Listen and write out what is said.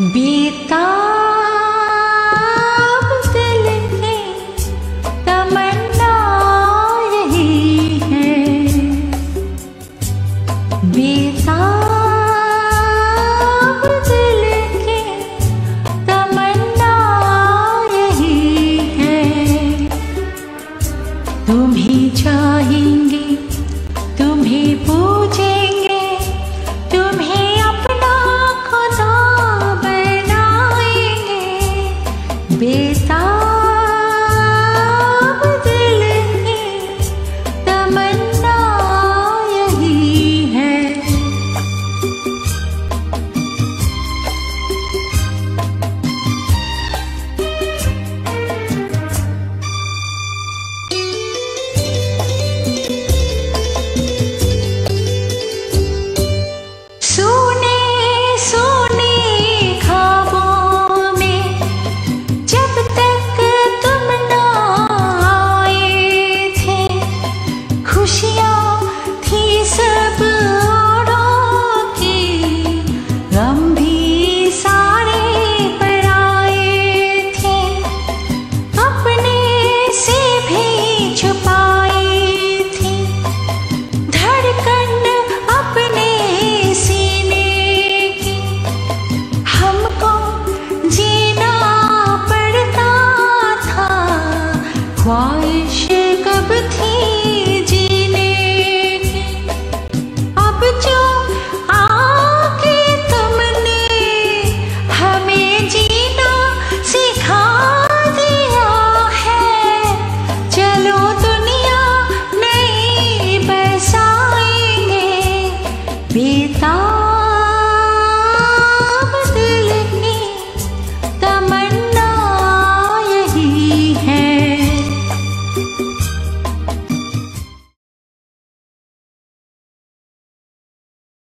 बेताब तमन्ना यही है। बेताब तमन्ना यही है। तुम्हें चाहेंगे तमन्